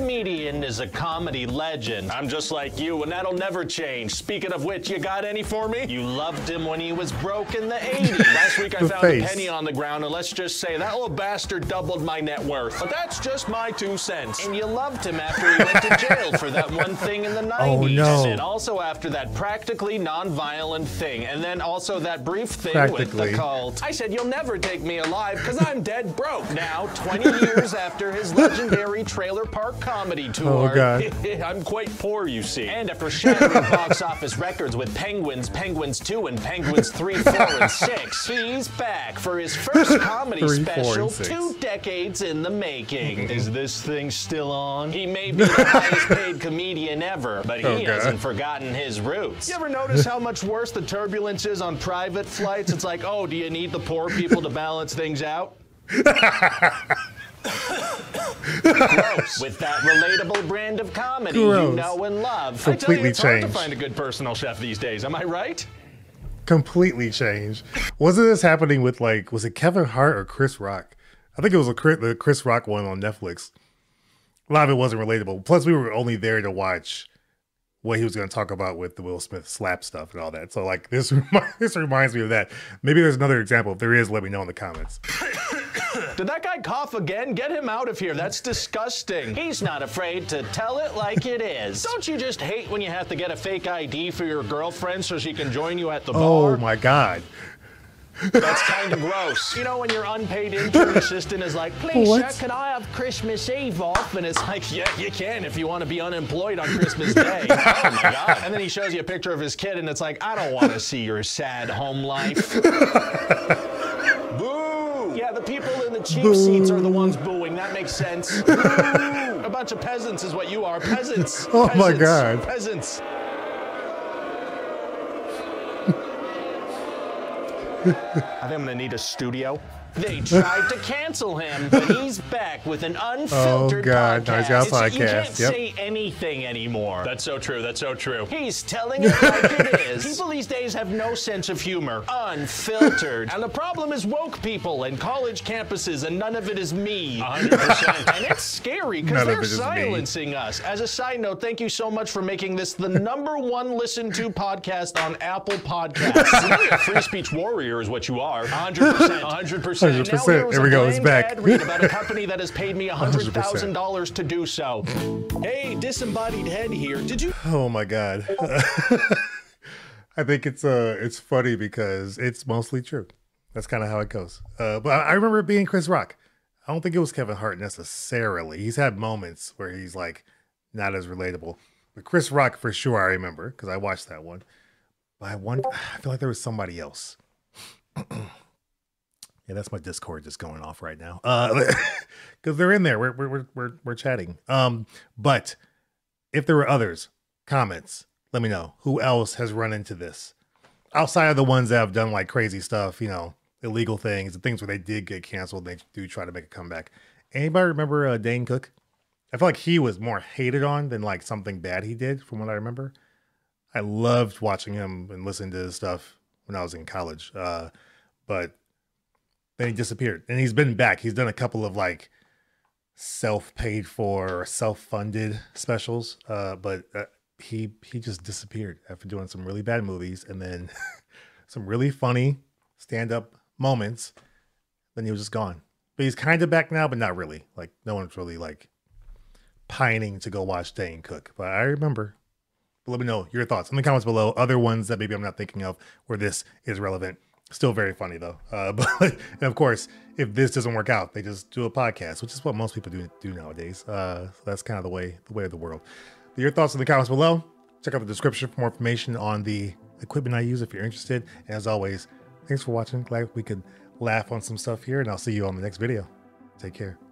comedian is a comedy legend. I'm just like you, and that'll never change. Speaking of which, you got any for me? You loved him when he was broke in the 80s. Last week I found face. a penny on the ground, and let's just say that little bastard doubled my net worth. But that's just my two cents. And you loved him after he went to jail for that one thing in the 90s. Oh, no. And also after that practically non-violent thing. And then also that brief thing with the cult. I said, you'll never take me alive because I'm dead broke. Now, 20 years after his legendary trailer park comedy Oh, tour. Oh, God. I'm quite poor, you see. And after shattering box office records with Penguins, Penguins 2, and Penguins 3, 4, and 6, he's back for his first comedy Three, special six. two decades in the making. Is this thing still on? He may be the highest paid comedian ever, but he Oh, hasn't forgotten his roots. You ever notice how much worse the turbulence is on private flights? It's like, oh, do you need the poor people to balance things out? Gross. With that relatable brand of comedy you know and love. Completely I tell you, it's hard to find a good personal chef these days. Am I right? completely changed. Wasn't this happening with like was it Kevin Hart or Chris Rock? I think it was a Chris, the Chris Rock one on Netflix. A lot of it wasn't relatable. Plus, we were only there to watch what he was going to talk about with the Will Smith slap stuff and all that. So, like this, this reminds me of that. Maybe there's another example. If there is, let me know in the comments. Did that guy cough again? Get him out of here. That's disgusting. He's not afraid to tell it like it is. Don't you just hate when you have to get a fake ID for your girlfriend so she can join you at the oh, bar? Oh my God! That's kind of gross. You know when your unpaid intern assistant is like, please, What? sir, can I have Christmas Eve off? And it's like, yeah, you can if you want to be unemployed on Christmas Day. oh my God. And then he shows you a picture of his kid and it's like, I don't want to see your sad home life. Boo! Yeah, the people in the cheap seats are the ones booing. That makes sense. Boo! A bunch of peasants is what you are. Peasants. Oh my God. Peasants. I think I'm gonna need a studio. They tried to cancel him, but he's back with an oh, unfiltered Oh, God. No, podcast. he's got a It's- You can't Yep. say anything anymore. That's so true. That's so true. He's telling it like it is. People these days have no sense of humor. Unfiltered. and the problem is woke people and college campuses, and none of it is me. 100%. and it's scary because they're it is me. silencing us. As a side note, thank you so much for making this the number one listened to podcast on Apple Podcasts. You're a free speech warrior, is what you are. 100%. 100%. Now 100%. here was a we go, it's bland back. ad read about a company that has paid me $100,000 to do so. Hey, disembodied head here. Did you Oh my God! I think it's uh it's funny because it's mostly true. That's kind of how it goes. Uh, but I I remember it being Chris Rock. I don't think it was Kevin Hart necessarily. He's had moments where he's like not as relatable. But Chris Rock for sure, I remember because I watched that one. But I wonder, I feel like there was somebody else. yeah, that's my Discord just going off right now. Uh, because they're in there. We're we're we're we're, chatting. Um, but if there were others, comments, let me know who else has run into this outside of the ones that have done like crazy stuff, you know, illegal things, the things where they did get canceled. They do try to make a comeback. Anybody remember uh, Dane Cook? I feel like he was more hated on than like something bad he did, from what I remember. I loved watching him and listening to his stuff when I was in college. Uh, but then he disappeared, and he's been back. He's done a couple of like self-paid for or self-funded specials, uh, but uh, he he just disappeared after doing some really bad movies and then some really funny stand-up moments. Then he was just gone. But he's kind of back now, but not really. Like no one's really like pining to go watch Dane Cook. But I remember. But let me know your thoughts in the comments below. Other ones that maybe I'm not thinking of where this is relevant. Still very funny though. Uh, but and of course, if this doesn't work out, they just do a podcast, which is what most people do do nowadays. Uh, so that's kind of the way the way of the world. Your thoughts in the comments below. Check out the description for more information on the equipment I use if you're interested. And as always, thanks for watching. Glad we could laugh on some stuff here, and I'll see you on the next video. Take care.